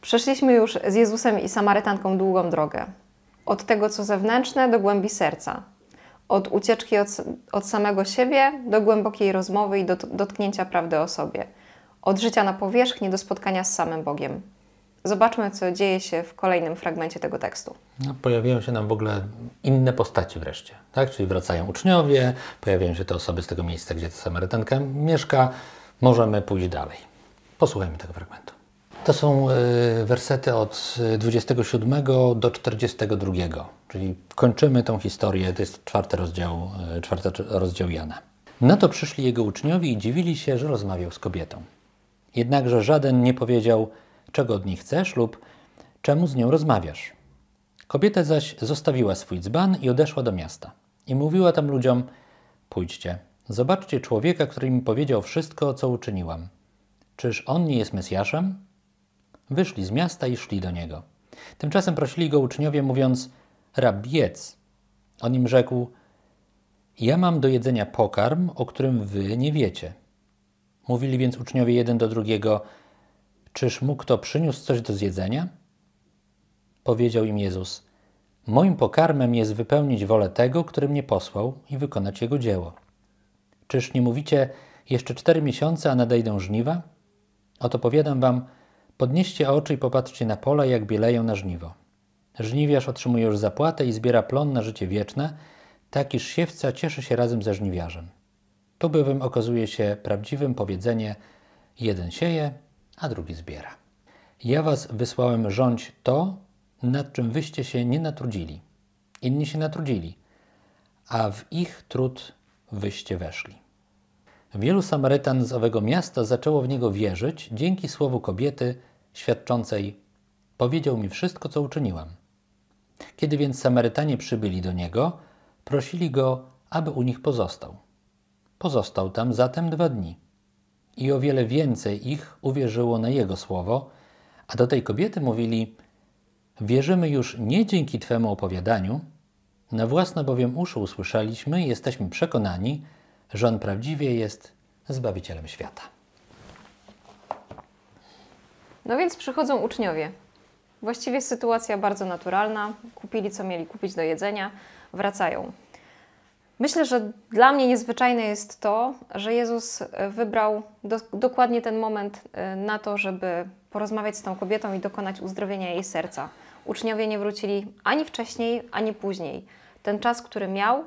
Przeszliśmy już z Jezusem i Samarytanką długą drogę. Od tego, co zewnętrzne, do głębi serca. Od ucieczki od, od samego siebie do głębokiej rozmowy i do dotknięcia prawdy o sobie. Od życia na powierzchni do spotkania z samym Bogiem. Zobaczmy, co dzieje się w kolejnym fragmencie tego tekstu. No, pojawiają się nam w ogóle inne postaci wreszcie, tak? Czyli wracają uczniowie, pojawiają się te osoby z tego miejsca, gdzie ta Samarytanka mieszka. Możemy pójść dalej. Posłuchajmy tego fragmentu. To są y, wersety od 27 do 42, czyli kończymy tą historię, to jest czwarty rozdział, y, czwarty rozdział Jana. Na to przyszli jego uczniowie i dziwili się, że rozmawiał z kobietą. Jednakże żaden nie powiedział, czego od niej chcesz lub czemu z nią rozmawiasz. Kobieta zaś zostawiła swój dzban i odeszła do miasta. I mówiła tam ludziom: Pójdźcie, zobaczcie człowieka, który mi powiedział wszystko, co uczyniłam. Czyż on nie jest Mesjaszem? Wyszli z miasta i szli do niego. Tymczasem prosili go uczniowie, mówiąc: Rabiec. On im rzekł: Ja mam do jedzenia pokarm, o którym wy nie wiecie. Mówili więc uczniowie jeden do drugiego: Czyż mu kto przyniósł coś do zjedzenia? Powiedział im Jezus: Moim pokarmem jest wypełnić wolę tego, który mnie posłał i wykonać jego dzieło. Czyż nie mówicie, jeszcze cztery miesiące, a nadejdą żniwa? Oto powiadam wam, podnieście oczy i popatrzcie na pola, jak bieleją na żniwo. Żniwiarz otrzymuje już zapłatę i zbiera plon na życie wieczne, tak iż siewca cieszy się razem ze żniwiarzem. Tu bowiem okazuje się prawdziwym powiedzenie: jeden sieje, a drugi zbiera. Ja was wysłałem rządź to, nad czym wyście się nie natrudzili. Inni się natrudzili, a w ich trud wyście weszli. Wielu Samarytan z owego miasta zaczęło w niego wierzyć dzięki słowu kobiety świadczącej: Powiedział mi wszystko, co uczyniłam. Kiedy więc Samarytanie przybyli do niego, prosili go, aby u nich pozostał. Pozostał tam zatem dwa dni i o wiele więcej ich uwierzyło na Jego słowo, a do tej kobiety mówili: Wierzymy już nie dzięki Twemu opowiadaniu, na własne bowiem uszy usłyszeliśmy i jesteśmy przekonani, że On prawdziwie jest Zbawicielem świata. No więc przychodzą uczniowie. Właściwie sytuacja bardzo naturalna. Kupili co mieli kupić do jedzenia, wracają. Myślę, że dla mnie niezwyczajne jest to, że Jezus e, wybrał do, dokładnie ten moment e, na to, żeby porozmawiać z tą kobietą i dokonać uzdrowienia jej serca. Uczniowie nie wrócili ani wcześniej, ani później. Ten czas, który miał,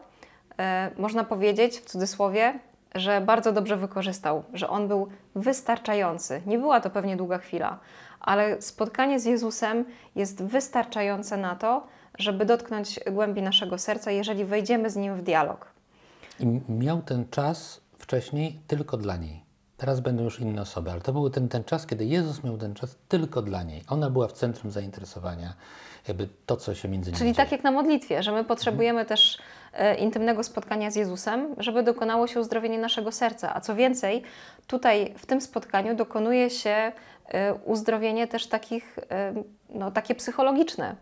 e, można powiedzieć w cudzysłowie, że bardzo dobrze wykorzystał, że on był wystarczający. Nie była to pewnie długa chwila, ale spotkanie z Jezusem jest wystarczające na to, żeby dotknąć głębi naszego serca, jeżeli wejdziemy z Nim w dialog. I miał ten czas wcześniej tylko dla niej. Teraz będą już inne osoby, ale to był ten, ten czas, kiedy Jezus miał ten czas tylko dla niej. Ona była w centrum zainteresowania, jakby to, co się między nimi Czyli dzieje. tak jak na modlitwie, że my potrzebujemy mhm. też e, intymnego spotkania z Jezusem, żeby dokonało się uzdrowienie naszego serca. A co więcej, tutaj w tym spotkaniu dokonuje się e, uzdrowienie też takich, e, no, takie psychologiczne.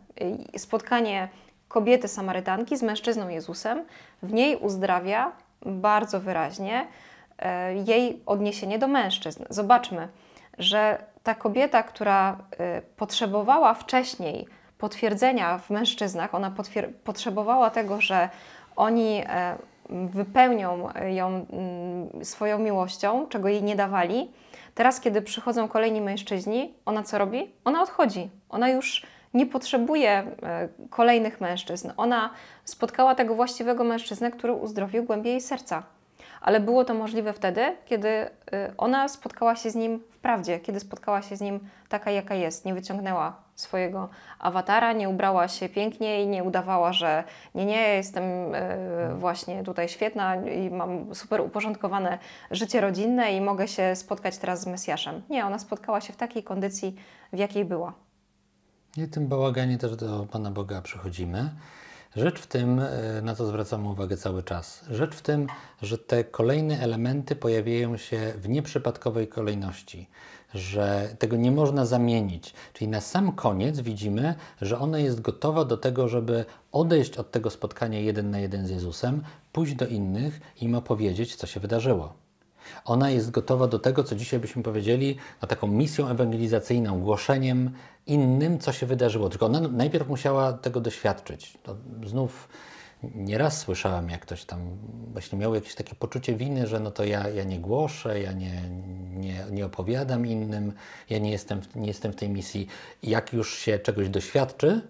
Spotkanie kobiety Samarytanki z mężczyzną Jezusem, w niej uzdrawia bardzo wyraźnie e, jej odniesienie do mężczyzn. Zobaczmy, że ta kobieta, która e, potrzebowała wcześniej potwierdzenia w mężczyznach, ona potrzebowała tego, że oni e, wypełnią ją mm, swoją miłością, czego jej nie dawali. Teraz, kiedy przychodzą kolejni mężczyźni, ona co robi? Ona odchodzi. Ona już nie potrzebuje e, kolejnych mężczyzn. Ona spotkała tego właściwego mężczyznę, który uzdrowił głębiej jej serca. Ale było to możliwe wtedy, kiedy e, ona spotkała się z nim prawdzie, kiedy spotkała się z nim taka, jaka jest. Nie wyciągnęła swojego awatara, nie ubrała się pięknie i nie udawała, że nie, nie, jestem e, właśnie tutaj świetna i mam super uporządkowane życie rodzinne i mogę się spotkać teraz z Mesjaszem. Nie, ona spotkała się w takiej kondycji, w jakiej była. I tym bałaganie też do Pana Boga przychodzimy. Rzecz w tym, e, na co zwracamy uwagę cały czas, rzecz w tym, że te kolejne elementy pojawiają się w nieprzypadkowej kolejności, że tego nie można zamienić. Czyli na sam koniec widzimy, że ona jest gotowa do tego, żeby odejść od tego spotkania jeden na jeden z Jezusem, pójść do innych i im opowiedzieć, co się wydarzyło. Ona jest gotowa do tego, co dzisiaj byśmy powiedzieli, na taką misją ewangelizacyjną, głoszeniem innym, co się wydarzyło. Tylko ona najpierw musiała tego doświadczyć. To znów nieraz słyszałem, jak ktoś tam właśnie miał jakieś takie poczucie winy, że no to ja, ja nie głoszę, ja nie, nie, nie opowiadam innym, ja nie jestem, nie jestem w tej misji. Jak już się czegoś doświadczy,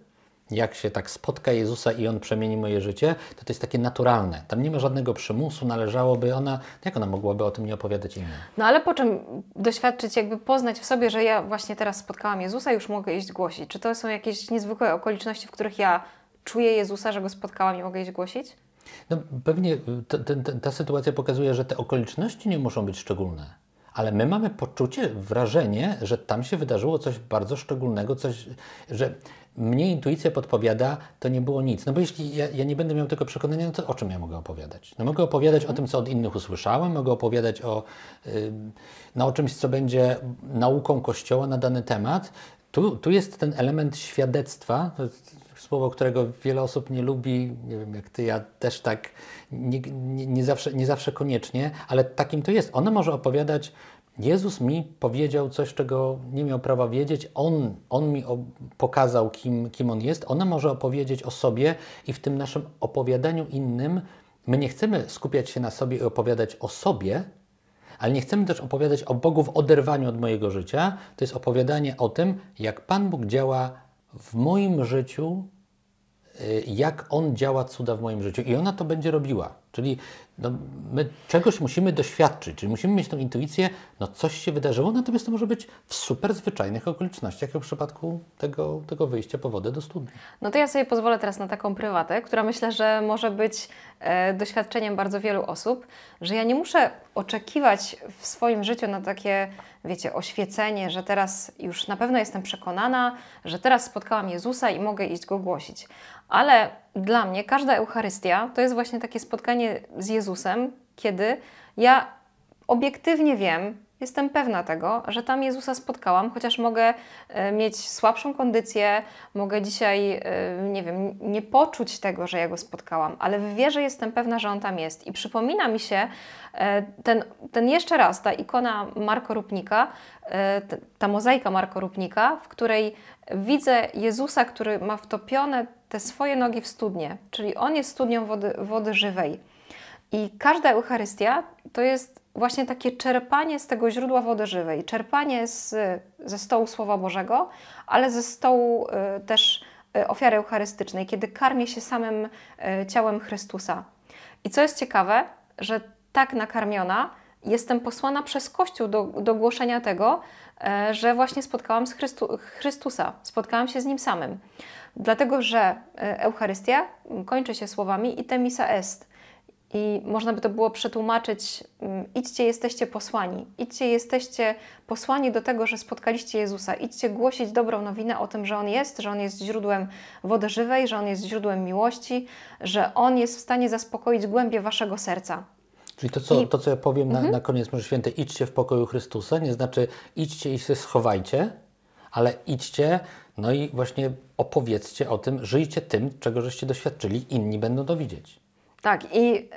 jak się tak spotka Jezusa i On przemieni moje życie, to to jest takie naturalne. Tam nie ma żadnego przymusu, należałoby ona, jak ona mogłaby o tym nie opowiadać innym? No ale po czym doświadczyć, jakby poznać w sobie, że ja właśnie teraz spotkałam Jezusa i już mogę iść głosić? Czy to są jakieś niezwykłe okoliczności, w których ja czuję Jezusa, że Go spotkałam i mogę iść głosić? No pewnie ta, ta, ta sytuacja pokazuje, że te okoliczności nie muszą być szczególne ale my mamy poczucie, wrażenie, że tam się wydarzyło coś bardzo szczególnego, coś, że mnie intuicja podpowiada, to nie było nic. No bo jeśli ja, ja, nie będę miał tego przekonania, no to o czym ja mogę opowiadać? No mogę opowiadać o tym, co od innych usłyszałem, mogę opowiadać o, yy, no, o czymś, co będzie nauką Kościoła na dany temat. Tu, tu jest ten element świadectwa, słowo, którego wiele osób nie lubi, nie wiem jak ty, ja też tak, nie, nie, nie, zawsze, nie zawsze koniecznie, ale takim to jest. Ona może opowiadać Jezus mi powiedział coś, czego nie miał prawa wiedzieć. On, on mi pokazał, kim, kim On jest. Ona może opowiedzieć o sobie i w tym naszym opowiadaniu innym my nie chcemy skupiać się na sobie i opowiadać o sobie, ale nie chcemy też opowiadać o Bogu w oderwaniu od mojego życia. To jest opowiadanie o tym, jak Pan Bóg działa w moim życiu, jak On działa cuda w moim życiu. I ona to będzie robiła. Czyli no, my czegoś musimy doświadczyć, czyli musimy mieć tą intuicję, no coś się wydarzyło, natomiast to może być w super zwyczajnych okolicznościach, jak w przypadku tego, tego wyjścia po wodę do studni. No to ja sobie pozwolę teraz na taką prywatę, która myślę, że może być e, doświadczeniem bardzo wielu osób, że ja nie muszę oczekiwać w swoim życiu na takie, wiecie, oświecenie, że teraz już na pewno jestem przekonana, że teraz spotkałam Jezusa i mogę iść Go głosić. Ale dla mnie każda Eucharystia to jest właśnie takie spotkanie z Jezusem, kiedy ja obiektywnie wiem, jestem pewna tego, że tam Jezusa spotkałam, chociaż mogę e, mieć słabszą kondycję, mogę dzisiaj, e, nie wiem, nie poczuć tego, że ja go spotkałam, ale w wierze jestem pewna, że on tam jest. I przypomina mi się e, ten, ten jeszcze raz, ta ikona Marko Rupnika, ta mozaika Marko Rupnika, w której widzę Jezusa, który ma wtopione te swoje nogi w studnie, czyli On jest studnią wody, wody żywej. I każda Eucharystia to jest właśnie takie czerpanie z tego źródła wody żywej, czerpanie z, ze stołu Słowa Bożego, ale ze stołu y, też y, ofiary eucharystycznej, kiedy karmię się samym y, ciałem Chrystusa. I co jest ciekawe, że tak nakarmiona jestem posłana przez Kościół do, do głoszenia tego, że właśnie spotkałam z Chrystu, Chrystusa, spotkałam się z Nim samym. Dlatego, że Eucharystia kończy się słowami i misa est. I można by to było przetłumaczyć: mm, idźcie, jesteście posłani. Idźcie, jesteście posłani do tego, że spotkaliście Jezusa. Idźcie głosić dobrą nowinę o tym, że On jest, że On jest źródłem wody żywej, że On jest źródłem miłości, że On jest w stanie zaspokoić głębie waszego serca. Czyli to, co, I... to, co ja powiem na, mhm. na koniec Mszy Świętej, idźcie w pokoju Chrystusa, nie znaczy idźcie i się schowajcie, ale idźcie, no i właśnie opowiedzcie o tym, żyjcie tym, czego żeście doświadczyli, inni będą to widzieć. Tak, i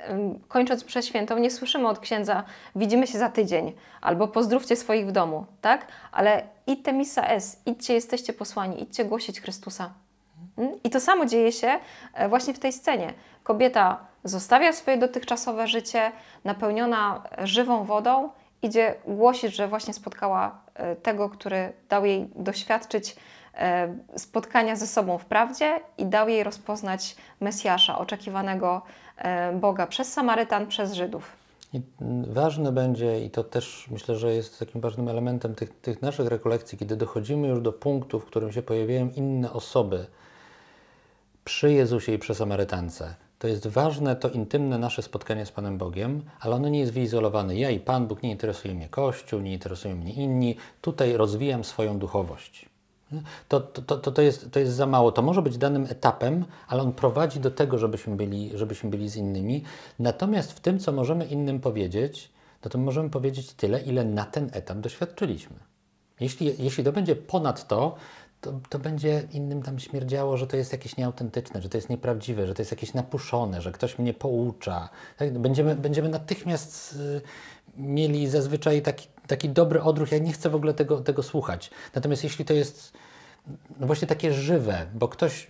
kończąc przez świętą, nie słyszymy od księdza, widzimy się za tydzień, albo pozdrówcie swoich w domu, tak? Ale idźcie misa es, idźcie, jesteście posłani, idźcie głosić Chrystusa. Mm? I to samo dzieje się e, właśnie w tej scenie. Kobieta zostawia swoje dotychczasowe życie, napełniona żywą wodą, idzie głosić, że właśnie spotkała e, tego, który dał jej doświadczyć e, spotkania ze sobą w prawdzie i dał jej rozpoznać Mesjasza, oczekiwanego Boga przez Samarytan, przez Żydów. I ważne będzie, i to też myślę, że jest takim ważnym elementem tych, tych naszych rekolekcji, kiedy dochodzimy już do punktu, w którym się pojawiają inne osoby, przy Jezusie i przy Samarytance. To jest ważne, to intymne nasze spotkanie z Panem Bogiem, ale ono nie jest wyizolowane. Ja i Pan Bóg nie interesuje mnie Kościół, nie interesują mnie inni. Tutaj rozwijam swoją duchowość. To, to, to, to, jest, to jest za mało. To może być danym etapem, ale on prowadzi do tego, żebyśmy byli, żebyśmy byli z innymi. Natomiast w tym, co możemy innym powiedzieć, no to możemy powiedzieć tyle, ile na ten etap doświadczyliśmy. Jeśli, jeśli to będzie ponad to, to, to będzie innym tam śmierdziało, że to jest jakieś nieautentyczne, że to jest nieprawdziwe, że to jest jakieś napuszone, że ktoś mnie poucza. Tak? Będziemy, będziemy natychmiast y, mieli zazwyczaj taki, taki dobry odruch, ja nie chcę w ogóle tego, tego słuchać. Natomiast jeśli to jest no właśnie takie żywe, bo ktoś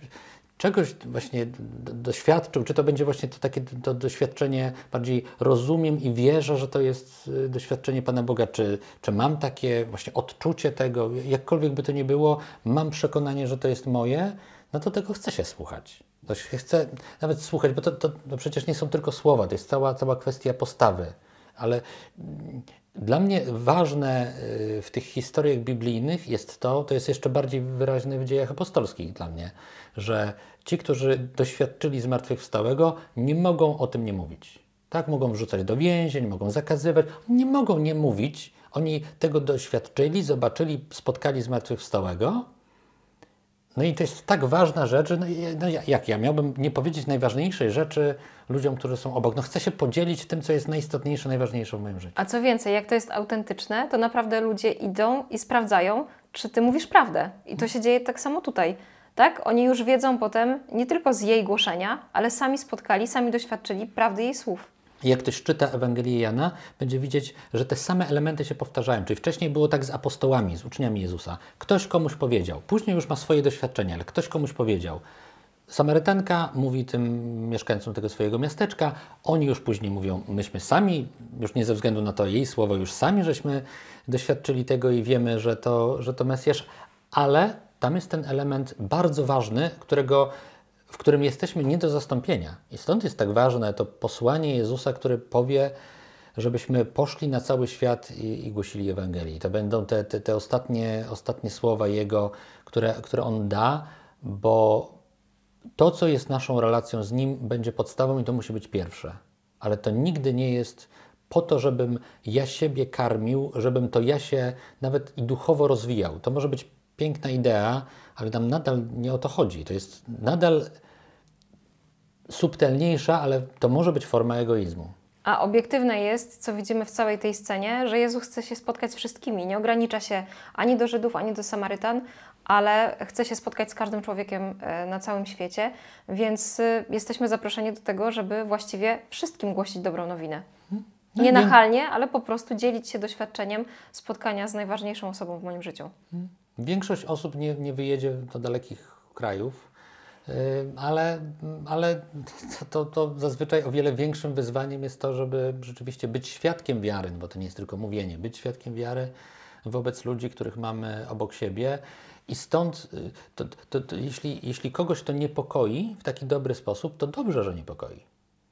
czegoś właśnie doświadczył, czy to będzie właśnie to takie to doświadczenie bardziej rozumiem i wierzę, że to jest y, doświadczenie Pana Boga, czy, czy mam takie właśnie odczucie tego, jakkolwiek by to nie było, mam przekonanie, że to jest moje, no to tego chcę się słuchać. To się chcę nawet słuchać, bo to, to, to przecież nie są tylko słowa, to jest cała, cała kwestia postawy. Ale mm, dla mnie ważne y, w tych historiach biblijnych jest to, to jest jeszcze bardziej wyraźne w dziejach apostolskich dla mnie, że ci, którzy doświadczyli zmartwychwstałego, nie mogą o tym nie mówić. Tak, mogą wrzucać do więzień, mogą zakazywać, nie mogą nie mówić. Oni tego doświadczyli, zobaczyli, spotkali zmartwychwstałego. No i to jest tak ważna rzecz, że no, no jak ja miałbym nie powiedzieć najważniejszej rzeczy ludziom, którzy są obok. No chcę się podzielić tym, co jest najistotniejsze, najważniejsze w moim życiu. A co więcej, jak to jest autentyczne, to naprawdę ludzie idą i sprawdzają, czy ty mówisz prawdę. I to się dzieje tak samo tutaj. Tak? Oni już wiedzą potem nie tylko z jej głoszenia, ale sami spotkali, sami doświadczyli prawdy jej słów. Jak ktoś czyta Ewangelię Jana, będzie widzieć, że te same elementy się powtarzają. Czyli wcześniej było tak z apostołami, z uczniami Jezusa. Ktoś komuś powiedział, później już ma swoje doświadczenia, ale ktoś komuś powiedział. Samarytanka mówi tym mieszkańcom tego swojego miasteczka, oni już później mówią, myśmy sami, już nie ze względu na to jej słowo, już sami żeśmy doświadczyli tego i wiemy, że to, że to Mesjasz, ale tam jest ten element bardzo ważny, którego, w którym jesteśmy nie do zastąpienia. I stąd jest tak ważne to posłanie Jezusa, który powie, żebyśmy poszli na cały świat i, i głosili Ewangelii. To będą te, te, te ostatnie, ostatnie słowa Jego, które, które On da, bo to, co jest naszą relacją z Nim, będzie podstawą i to musi być pierwsze. Ale to nigdy nie jest po to, żebym ja siebie karmił, żebym to ja się nawet i duchowo rozwijał. To może być piękna idea, ale tam nadal nie o to chodzi. To jest nadal subtelniejsza, ale to może być forma egoizmu. A obiektywne jest, co widzimy w całej tej scenie, że Jezus chce się spotkać z wszystkimi. Nie ogranicza się ani do Żydów, ani do Samarytan, ale chce się spotkać z każdym człowiekiem e, na całym świecie, więc e, jesteśmy zaproszeni do tego, żeby właściwie wszystkim głosić dobrą nowinę. Hmm. No nie nachalnie, ale po prostu dzielić się doświadczeniem spotkania z najważniejszą osobą w moim życiu. Hmm. Większość osób nie, nie wyjedzie do dalekich krajów, ale, ale to, to zazwyczaj o wiele większym wyzwaniem jest to, żeby rzeczywiście być świadkiem wiary, no bo to nie jest tylko mówienie, być świadkiem wiary wobec ludzi, których mamy obok siebie. I stąd, y, to, to, to, jeśli, jeśli kogoś to niepokoi w taki dobry sposób, to dobrze, że niepokoi.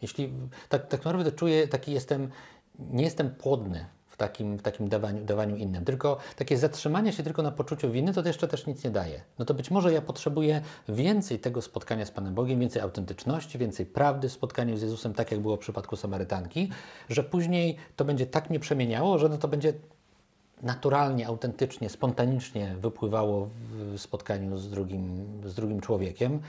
Jeśli tak, tak naprawdę czuję, taki jestem, nie jestem płodny w takim, w takim dawaniu, dawaniu innym. Tylko takie zatrzymanie się tylko na poczuciu winy, to jeszcze też nic nie daje. No to być może ja potrzebuję więcej tego spotkania z Panem Bogiem, więcej autentyczności, więcej prawdy w spotkaniu z Jezusem, tak jak było w przypadku Samarytanki, że później to będzie tak mnie przemieniało, że no to będzie naturalnie, autentycznie, spontanicznie wypływało w spotkaniu z drugim, z drugim człowiekiem.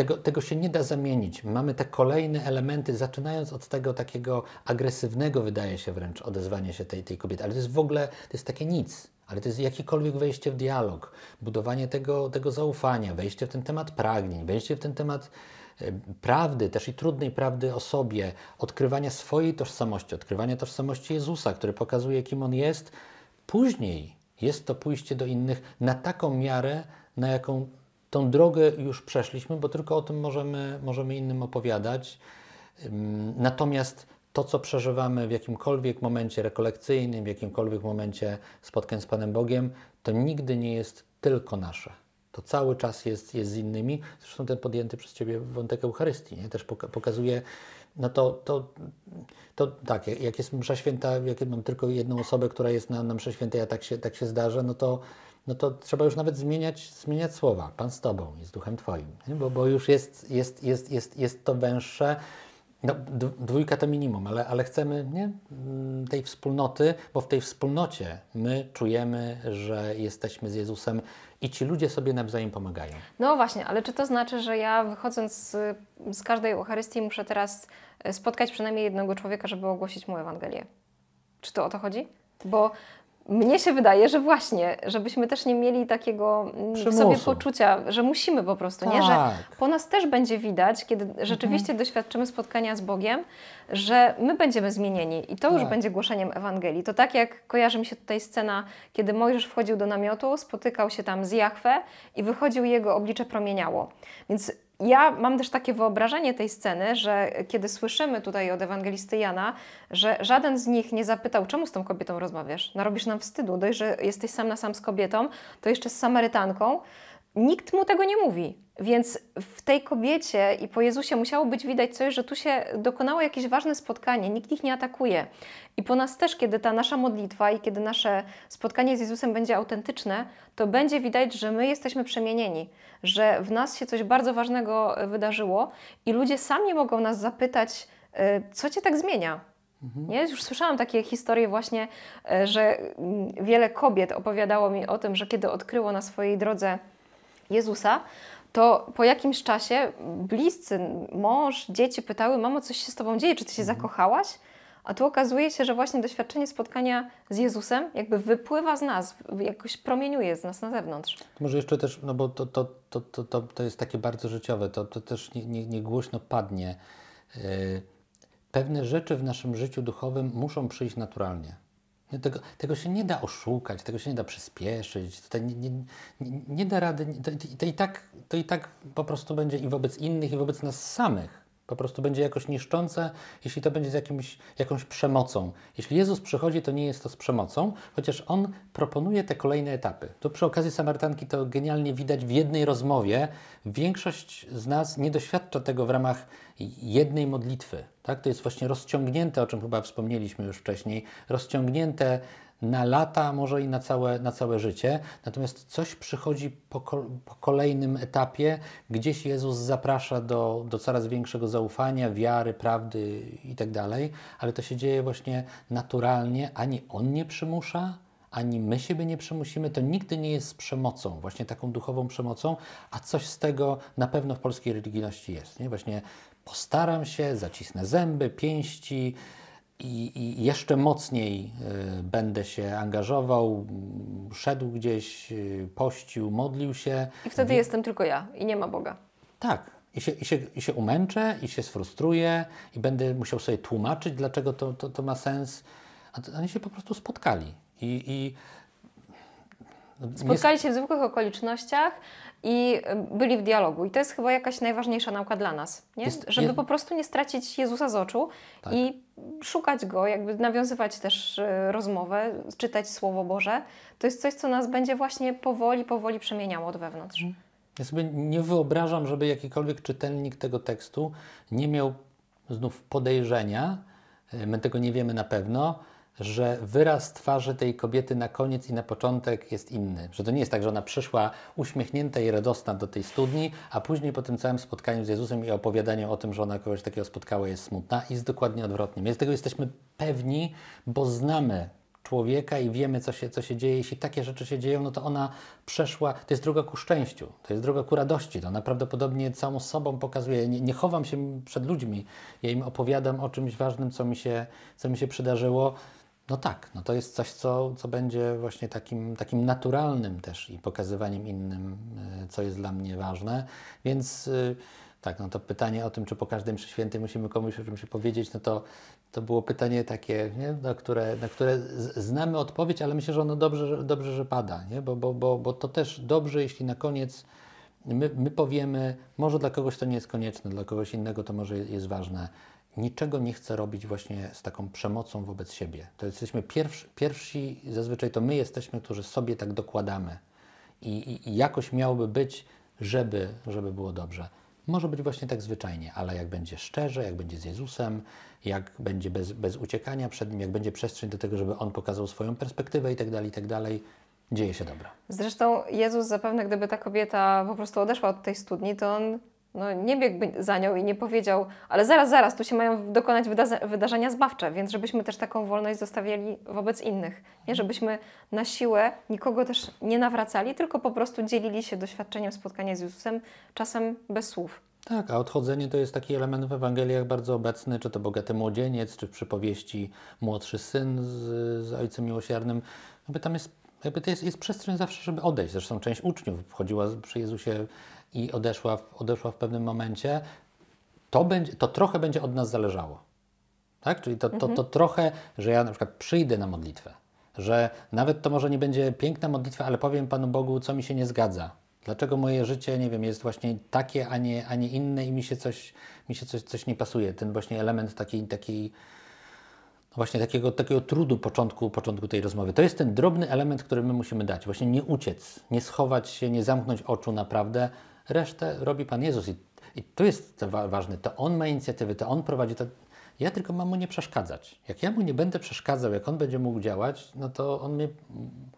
Tego, tego się nie da zamienić. Mamy te kolejne elementy, zaczynając od tego takiego agresywnego, wydaje się wręcz, odezwania się tej, tej kobiety, ale to jest w ogóle, to jest takie nic. Ale to jest jakiekolwiek wejście w dialog, budowanie tego, tego zaufania, wejście w ten temat pragnień, wejście w ten temat e, prawdy, też i trudnej prawdy o sobie, odkrywania swojej tożsamości, odkrywania tożsamości Jezusa, który pokazuje, kim On jest. Później jest to pójście do innych na taką miarę, na jaką tą drogę już przeszliśmy, bo tylko o tym możemy, możemy innym opowiadać. Natomiast to, co przeżywamy w jakimkolwiek momencie rekolekcyjnym, w jakimkolwiek momencie spotkań z Panem Bogiem, to nigdy nie jest tylko nasze. To cały czas jest, jest z innymi. Zresztą ten podjęty przez Ciebie wątek Eucharystii nie? też pokazuje, no to, to, to tak, jak jest msza święta, jak mam tylko jedną osobę, która jest na, na mszy świętej, a tak się, tak się zdarza, no to no to trzeba już nawet zmieniać, zmieniać słowa. Pan z Tobą i z Duchem Twoim, bo, bo już jest, jest, jest, jest, jest to węższe. No, dwójka to minimum, ale, ale chcemy nie, mm, tej wspólnoty, bo w tej wspólnocie my czujemy, że jesteśmy z Jezusem i ci ludzie sobie nawzajem pomagają. No właśnie, ale czy to znaczy, że ja wychodząc z, z każdej Eucharystii muszę teraz spotkać przynajmniej jednego człowieka, żeby ogłosić mu Ewangelię? Czy to o to chodzi? Bo mnie się wydaje, że właśnie, żebyśmy też nie mieli takiego mm, w sobie Przymusu. poczucia, że musimy po prostu, nie? Że Tak. po nas też będzie widać, kiedy rzeczywiście doświadczymy spotkania z Bogiem, że my będziemy zmienieni i to już Tak. będzie głoszeniem Ewangelii. To tak jak kojarzy mi się tutaj scena, kiedy Mojżesz wchodził do namiotu, spotykał się tam z Jahwe i wychodził jego oblicze promieniało. Więc ja mam też takie wyobrażenie tej sceny, że kiedy słyszymy tutaj od ewangelisty Jana, że żaden z nich nie zapytał, czemu z tą kobietą rozmawiasz? Narobisz nam wstydu, dość, że jesteś sam na sam z kobietą, to jeszcze z Samarytanką. Nikt mu tego nie mówi. Więc w tej kobiecie i po Jezusie musiało być widać coś, że tu się dokonało jakieś ważne spotkanie, nikt ich nie atakuje. I po nas też, kiedy ta nasza modlitwa i kiedy nasze spotkanie z Jezusem będzie autentyczne, to będzie widać, że my jesteśmy przemienieni, że w nas się coś bardzo ważnego e, wydarzyło i ludzie sami mogą nas zapytać, e, co cię tak zmienia? Nie? Już słyszałam takie historie właśnie, e, że mm, wiele kobiet opowiadało mi o tym, że kiedy odkryło na swojej drodze Jezusa, to po jakimś czasie bliscy, mąż, dzieci pytały, mamo, coś się z Tobą dzieje, czy Ty się zakochałaś? A tu okazuje się, że właśnie doświadczenie spotkania z Jezusem jakby wypływa z nas, jakoś promieniuje z nas na zewnątrz. Może jeszcze też, no bo to, to, to, to, to, to jest takie bardzo życiowe, to, to też nie, nie, nie głośno padnie. Yy, Pewne rzeczy w naszym życiu duchowym muszą przyjść naturalnie. Tego, tego się nie da oszukać, tego się nie da przyspieszyć, tutaj nie, nie, nie, nie da rady, to, to, i tak, to i tak po prostu będzie i wobec innych, i wobec nas samych. Po prostu będzie jakoś niszczące, jeśli to będzie z jakimś, jakąś przemocą. Jeśli Jezus przychodzi, to nie jest to z przemocą, chociaż On proponuje te kolejne etapy. Tu przy okazji Samarytanki to genialnie widać w jednej rozmowie. Większość z nas nie doświadcza tego w ramach jednej modlitwy. Tak? To jest właśnie rozciągnięte, o czym chyba wspomnieliśmy już wcześniej, rozciągnięte na lata, może i na całe, na całe życie. Natomiast coś przychodzi po, po kolejnym etapie, gdzieś Jezus zaprasza do, do coraz większego zaufania, wiary, prawdy i tak ale to się dzieje właśnie naturalnie, ani On nie przymusza, ani my siebie nie przymusimy, to nigdy nie jest przemocą, właśnie taką duchową przemocą, a coś z tego na pewno w polskiej religijności jest. Nie? Właśnie postaram się, zacisnę zęby, pięści, i, i jeszcze mocniej y, będę się angażował, szedł gdzieś, y, pościł, modlił się. I wtedy jestem tylko ja i nie ma Boga. Tak. I się, i, się, I się umęczę, i się sfrustruję, i będę musiał sobie tłumaczyć, dlaczego to, to, to ma sens. A to, oni się po prostu spotkali. I, i Spotkali się w zwykłych okolicznościach i y, byli w dialogu. I to jest chyba jakaś najważniejsza nauka dla nas, nie? Jest- żeby po prostu nie stracić Jezusa z oczu Tak. i szukać Go, jakby nawiązywać też y, rozmowę, czytać Słowo Boże. To jest coś, co nas będzie właśnie powoli, powoli przemieniało od wewnątrz. Ja sobie nie wyobrażam, żeby jakikolwiek czytelnik tego tekstu nie miał znów podejrzenia, e, my tego nie wiemy na pewno, że wyraz twarzy tej kobiety na koniec i na początek jest inny. Że to nie jest tak, że ona przyszła uśmiechnięta i radosna do tej studni, a później po tym całym spotkaniu z Jezusem i opowiadaniu o tym, że ona kogoś takiego spotkała, jest smutna. I jest dokładnie odwrotnie. My z tego jesteśmy pewni, bo znamy człowieka i wiemy, co się, co się dzieje. Jeśli takie rzeczy się dzieją, no to ona przeszła, to jest droga ku szczęściu, to jest droga ku radości. To ona prawdopodobnie całą sobą pokazuje. Nie, nie chowam się przed ludźmi, ja im opowiadam o czymś ważnym, co mi się, co mi się przydarzyło. No tak, no to jest coś, co, co będzie właśnie takim, takim naturalnym też i pokazywaniem innym, y, co jest dla mnie ważne. Więc y, tak, no to pytanie o tym, czy po każdym mszy świętej musimy komuś o czymś powiedzieć, no to, to było pytanie takie, nie? Na, które, na które znamy odpowiedź, ale myślę, że ono dobrze, dobrze że pada, nie? Bo, bo, bo, bo to też dobrze, jeśli na koniec my, my powiemy, może dla kogoś to nie jest konieczne, dla kogoś innego to może jest ważne. Niczego nie chcę robić właśnie z taką przemocą wobec siebie. To jesteśmy pierwsi, zazwyczaj to my jesteśmy, którzy sobie tak dokładamy. I, i, i jakoś miałoby być, żeby, żeby było dobrze. Może być właśnie tak zwyczajnie, ale jak będzie szczerze, jak będzie z Jezusem, jak będzie bez, bez uciekania przed Nim, jak będzie przestrzeń do tego, żeby On pokazał swoją perspektywę i tak dalej, i tak dzieje się dobra. Zresztą Jezus zapewne, gdyby ta kobieta po prostu odeszła od tej studni, to on no, nie biegłby za nią i nie powiedział, ale zaraz, zaraz, tu się mają dokonać wyda- wydarzenia zbawcze, więc żebyśmy też taką wolność zostawiali wobec innych. Nie, żebyśmy na siłę nikogo też nie nawracali, tylko po prostu dzielili się doświadczeniem spotkania z Jezusem, czasem bez słów. Tak, a odchodzenie to jest taki element w Ewangeliach bardzo obecny, czy to bogaty młodzieniec, czy w przypowieści młodszy syn z, z Ojcem Miłosiernym. Jakby tam jest, jakby to jest, jest przestrzeń zawsze, żeby odejść. Zresztą część uczniów wchodziła przy Jezusie i odeszła, w- odeszła w pewnym momencie. To, będzie, to trochę będzie od nas zależało. Tak? Czyli to, to, to trochę, że ja na przykład przyjdę na modlitwę, że nawet to może nie będzie piękna modlitwa, ale powiem Panu Bogu, co mi się nie zgadza. Dlaczego moje życie, nie wiem, jest właśnie takie, a nie, a nie inne i mi się coś, mi się coś, coś nie pasuje. Ten właśnie element takiej, takiej no właśnie takiego, takiego trudu początku, początku tej rozmowy. To jest ten drobny element, który my musimy dać. Właśnie nie uciec, nie schować się, nie zamknąć oczu naprawdę. Resztę robi Pan Jezus i, i to jest to wa- ważne. To On ma inicjatywy, to On prowadzi to. Ja tylko mam Mu nie przeszkadzać. Jak ja Mu nie będę przeszkadzał, jak On będzie mógł działać, no to On mnie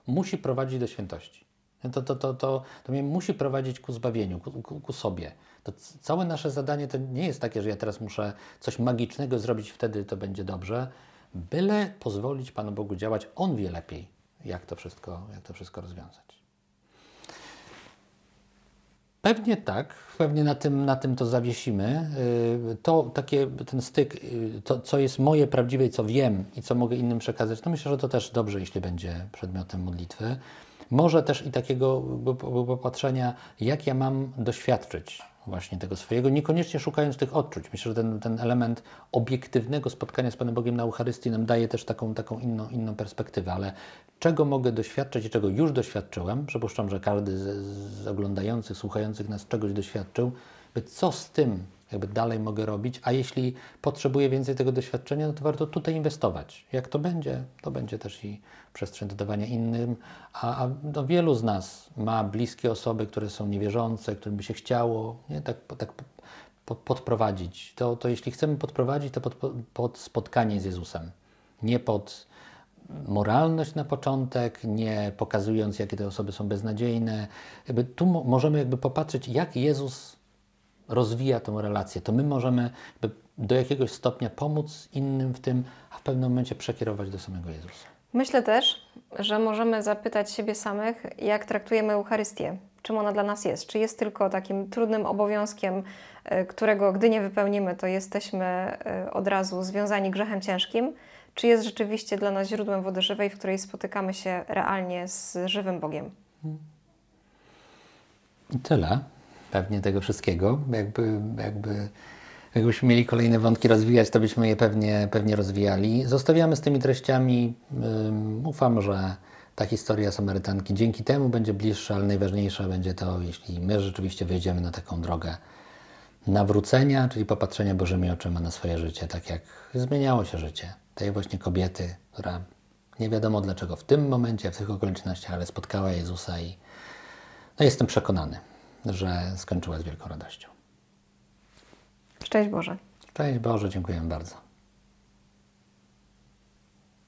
musi prowadzić do świętości. To, to, to, to, to mnie musi prowadzić ku zbawieniu, ku, ku, ku sobie. To całe nasze zadanie to nie jest takie, że ja teraz muszę coś magicznego zrobić, wtedy to będzie dobrze. Byle pozwolić Panu Bogu działać, On wie lepiej, jak to wszystko, jak to wszystko rozwiązać. Pewnie tak, pewnie na tym, na tym to zawiesimy. Yy, To takie, ten styk, yy, to co jest moje prawdziwe i co wiem i co mogę innym przekazać, to myślę, że to też dobrze, jeśli będzie przedmiotem modlitwy. Może też i takiego popatrzenia, jak ja mam doświadczyć właśnie tego swojego, niekoniecznie szukając tych odczuć. Myślę, że ten, ten element obiektywnego spotkania z Panem Bogiem na Eucharystii nam daje też taką, taką inną, inną perspektywę, ale czego mogę doświadczyć i czego już doświadczyłem, przypuszczam, że każdy z, z oglądających, słuchających nas czegoś doświadczył, by co z tym jakby dalej mogę robić, a jeśli potrzebuję więcej tego doświadczenia, no to warto tutaj inwestować. Jak to będzie, to będzie też i przestrzeń dodawania innym, a, a no wielu z nas ma bliskie osoby, które są niewierzące, którym by się chciało nie? tak, tak po- podprowadzić. To, to jeśli chcemy podprowadzić, to pod, pod spotkanie z Jezusem, nie pod moralność na początek, nie pokazując, jakie te osoby są beznadziejne. Jakby tu mo- możemy jakby popatrzeć, jak Jezus rozwija tą relację. To my możemy do jakiegoś stopnia pomóc innym w tym, a w pewnym momencie przekierować do samego Jezusa. Myślę też, że możemy zapytać siebie samych, jak traktujemy Eucharystię. Czym ona dla nas jest? Czy jest tylko takim trudnym obowiązkiem, e, którego gdy nie wypełnimy, to jesteśmy e, od razu związani grzechem ciężkim? Czy jest rzeczywiście dla nas źródłem wody żywej, w której spotykamy się realnie z żywym Bogiem? I tyle pewnie tego wszystkiego. Jakby, jakby, jakbyśmy mieli kolejne wątki rozwijać, to byśmy je pewnie, pewnie rozwijali. Zostawiamy z tymi treściami. Ym, ufam, że ta historia Samarytanki dzięki temu będzie bliższa, ale najważniejsze będzie to, jeśli my rzeczywiście wejdziemy na taką drogę nawrócenia, czyli popatrzenia Bożymi oczyma na swoje życie, tak jak zmieniało się życie tej właśnie kobiety, która nie wiadomo dlaczego w tym momencie, w tych okolicznościach, ale spotkała Jezusa i no jestem przekonany, że skończyła z wielką radością. Szczęść Boże. Cześć Boże, dziękuję bardzo.